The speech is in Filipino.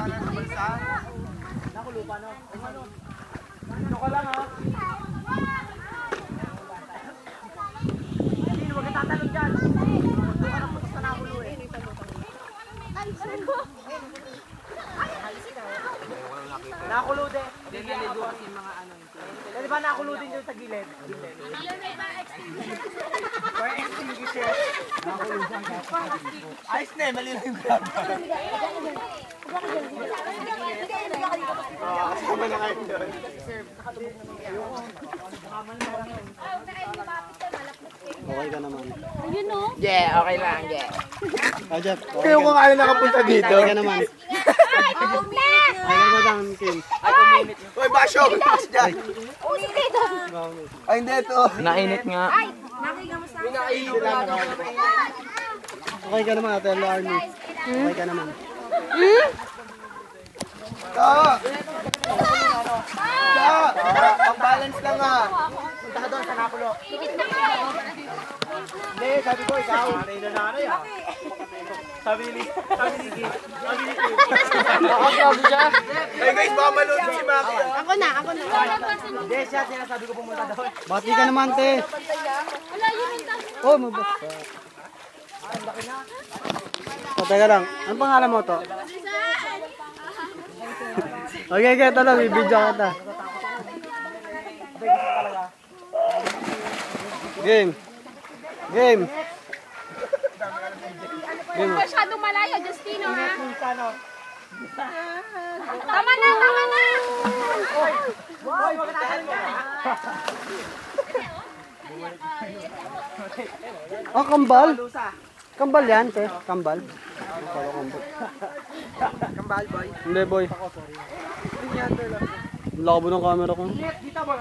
Ko sa bansa. Nakulupa no. Ano? Ano ka lang ha? Sino wag ka tatalon dyan? Doon ka na punta sa nakulo eh. Nakulo din. Hindi naligo kasi mga ano. Di ba nakulo din yung sa gilid? Gilid. Kaya extinguisher. Ayos na eh, mali lang yung grab. Kasama na kayo doon. Okay ka naman. Ayun no? Yeah, okay lang. Yeah. Ah, Jeff, okay Kayo ka, kung ano nakapunta dito. okay ka naman. Na! Okay ka naman, Kim. Uy, basyo! Bitas dyan! Ulit dito! Ay, hindi ito. Nainit nga. Okay ka naman, Ate Arnie. Okay ka naman. Ito! Ito! Pang-balance lang ah. Punta ka doon sa nakulo. Init na nga eh! Hindi, sabi ko ikaw. Nanay na nanay ah. Sabi ni, sabi ni Kim. Sabi ni Kim. Siya. Ay guys, baka malood si Maki. Ako na, ako na. Hindi siya, sinasabi ko pumunta doon. Bati ka naman, te. Wala yun yung tayo. Oh, mabasa. O, teka lang. Anong pangalan mo to? Okay, okay, ito lang. Bibidyo kita. Game. Game. Game. Masyadong malayo, Justino ha? Ano? Tama na, tama na! Hoy, wag dyan. Oh, kambal. Kambal yan, te. Kambal. Kambal. Boy. Hindi, boy. Labo ng camera ko. Dito mo.